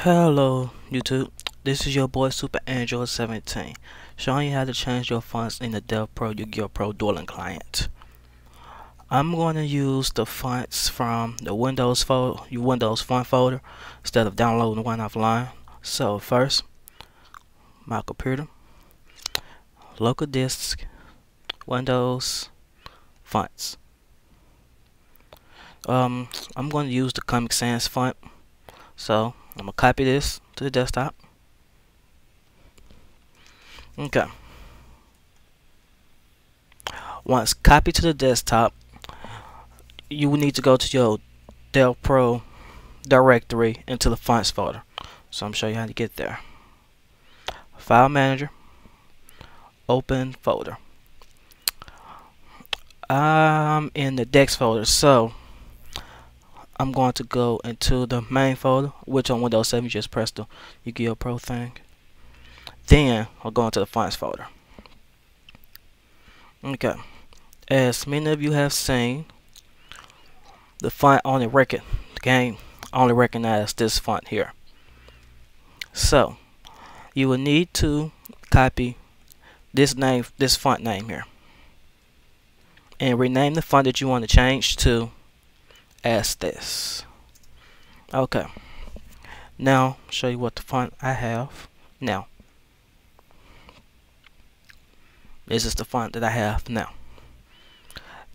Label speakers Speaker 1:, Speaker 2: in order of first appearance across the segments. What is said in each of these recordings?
Speaker 1: Hello YouTube, this is your boy Super Android 17 showing you how to change your fonts in the Dev Pro Yu-Gi-Oh! Pro Dueling Client. I'm going to use the fonts from the Windows your Windows font folder instead of downloading one offline. So first, my computer, local disk, Windows, fonts. Um, I'm going to use the Comic Sans font. So I'm gonna copy this to the desktop. Okay. Once copied to the desktop, you will need to go to your Dev Pro directory into the fonts folder. So I'm showing you how to get there. File Manager, Open Folder. I'm in the Dex folder, so I'm going to go into the main folder, which on Windows 7 you just press the Yu-Gi-Oh! Pro thing. Then I'll go into the fonts folder. Okay. As many of you have seen, the font only record the game only recognize this font here. So you will need to copy this name this font name here and rename the font that you want to change to as this. Okay. Now, show you what the font I have now. This is the font that I have now.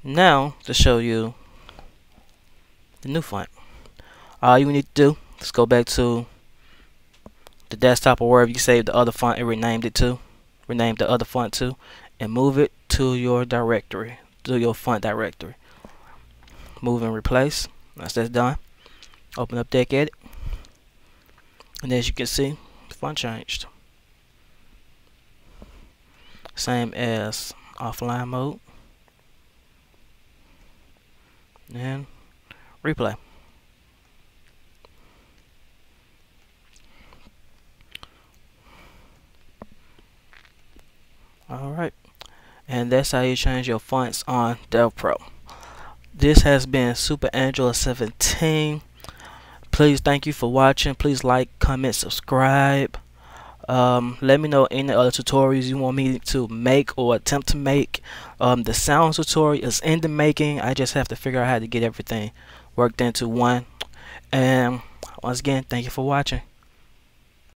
Speaker 1: Now, to show you the new font. All you need to do is go back to the desktop or wherever you saved the other font and renamed it to. Rename the other font to. And move it to your directory. To your font directory move and replace. Once that's done open up deck edit. And as you can see the font changed. Same as offline mode. And replay. Alright and that's how you change your fonts on Dev Pro this has been Super Android 17. Please thank you for watching. Please like, comment, subscribe. Um, let me know any other tutorials you want me to make or attempt to make. Um, the sound tutorial is in the making. I just have to figure out how to get everything worked into one. And once again, thank you for watching.